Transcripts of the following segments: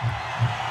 うん。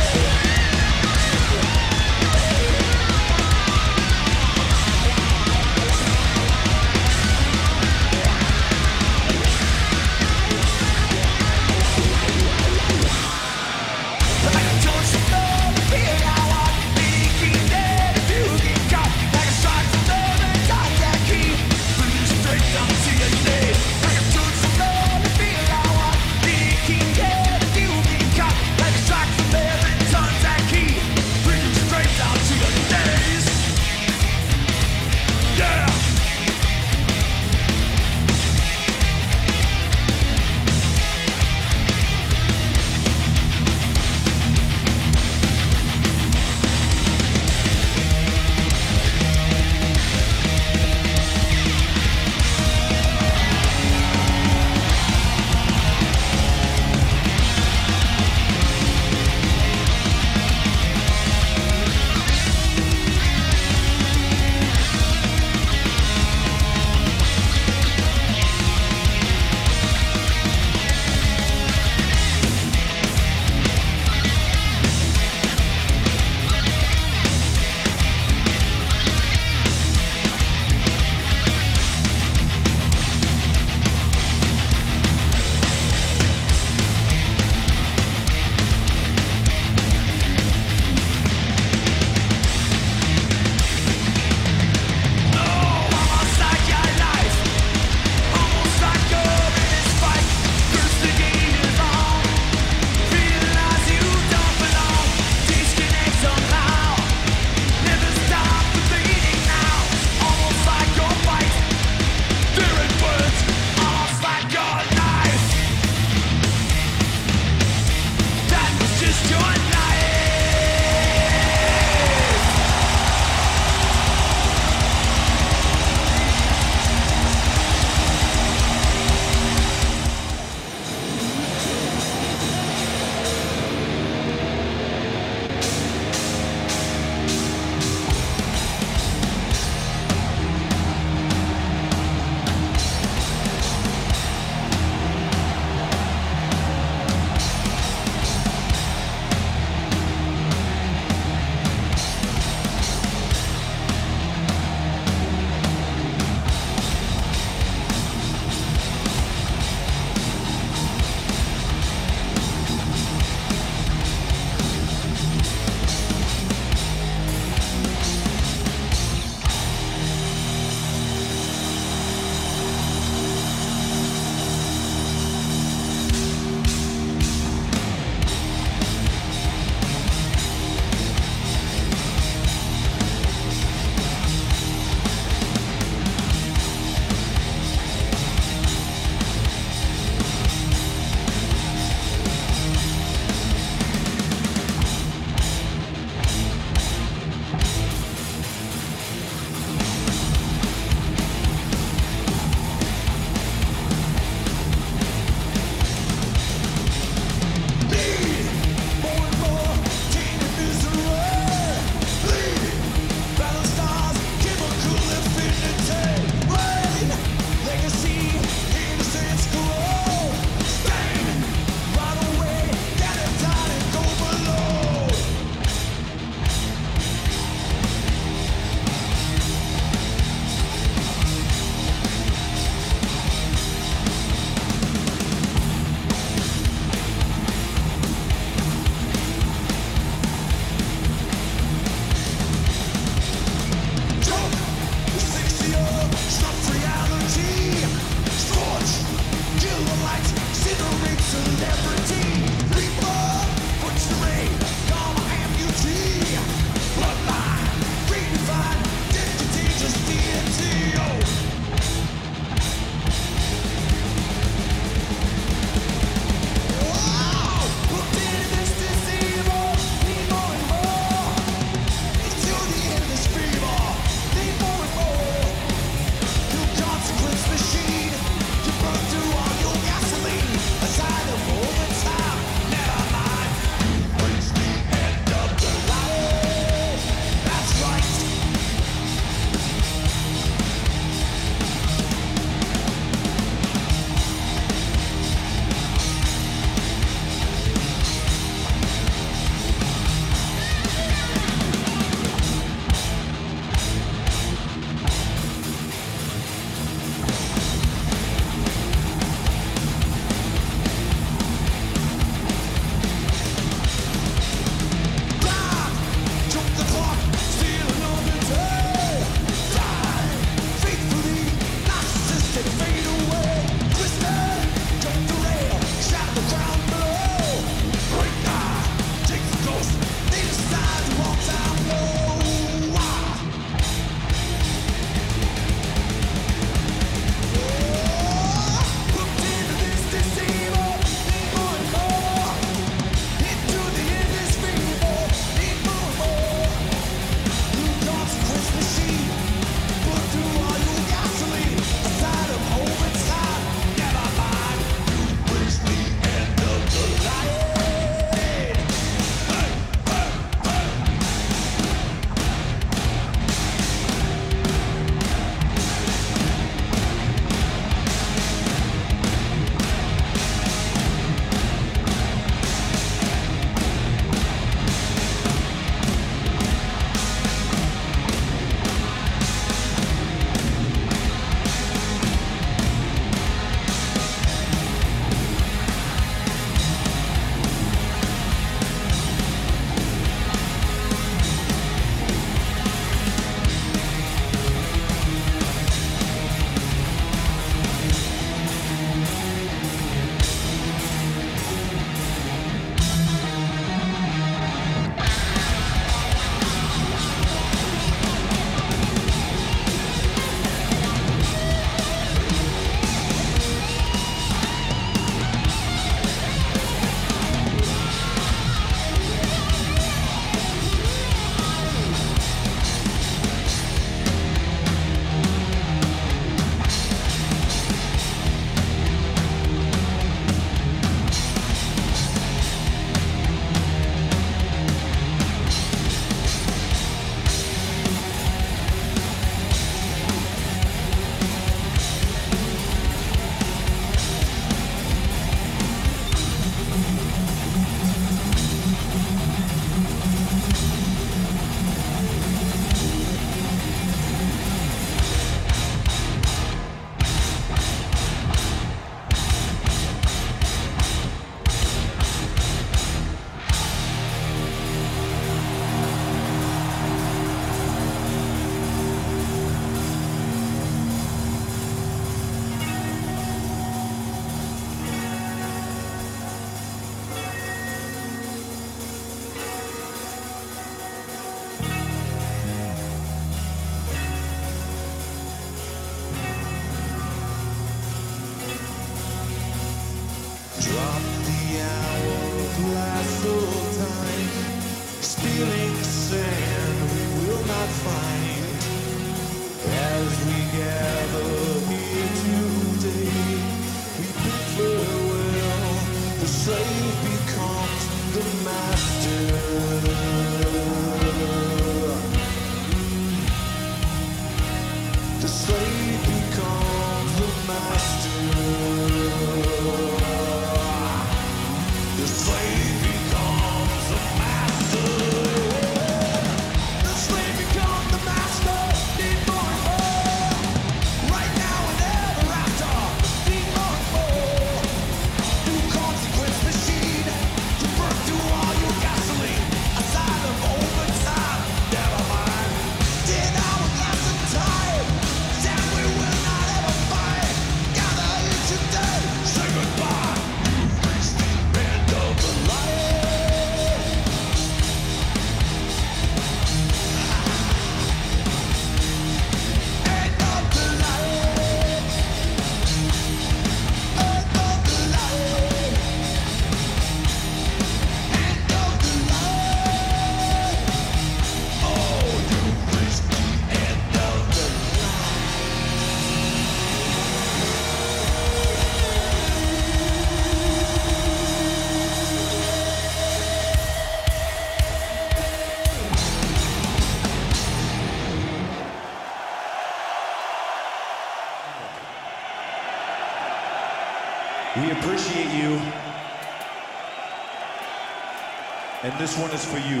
This one is for you.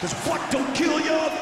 Cause what don't kill you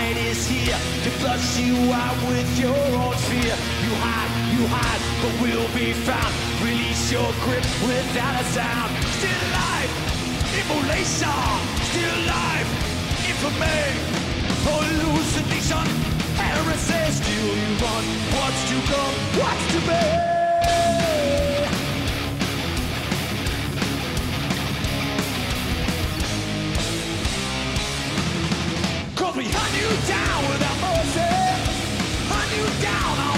night is here to flush you out with your own fear. You hide, you hide, but we'll be found. Release your grip without a sound. Still alive, immolation. Still alive, infamy, hallucination, heresy. Still you run, what's to come, what's to be? down.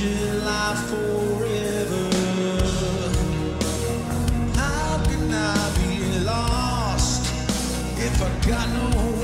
How can I be lost if I got no